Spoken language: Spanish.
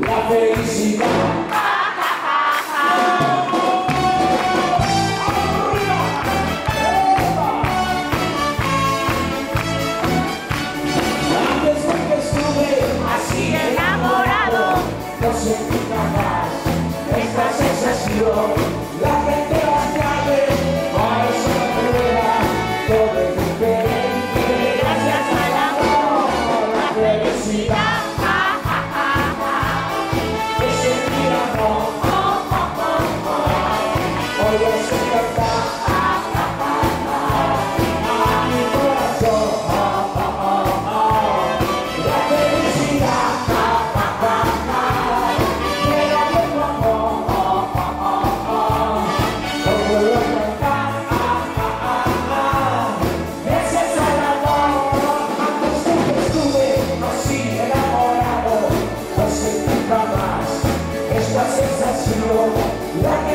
La felicidad. see that. 私の中